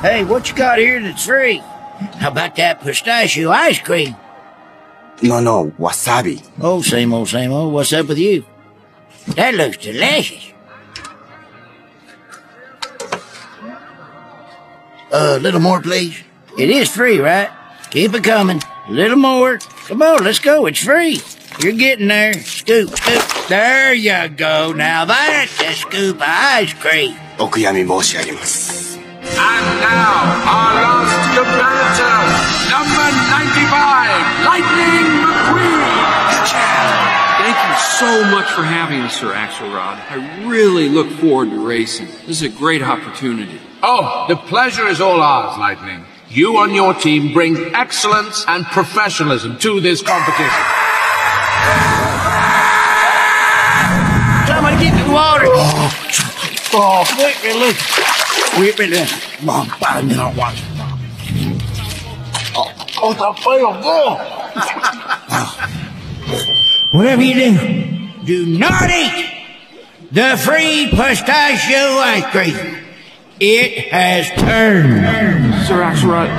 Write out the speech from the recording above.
Hey, what you got here that's free? How about that pistachio ice cream? No, no, wasabi. Oh, same old, same old. What's up with you? That looks delicious. A uh, little more, please. It is free, right? Keep it coming. A little more. Come on, let's go. It's free. You're getting there. Scoop, scoop. There you go. Now that's a scoop of ice cream. お悔やみ申し上げます。 And so much for having us, Sir Axlerod. I really look forward to racing. This is a great opportunity. Oh, the pleasure is all ours, Lightning. You and your team bring excellence and professionalism to this competition. Somebody get me water. Oh, quick, look. Quick, look. Come on, five minutes. I'll watch it. Oh, oh, the fail, Whatever you do, do not eat the free pistachio ice cream. It has turned. Sir Axlerod,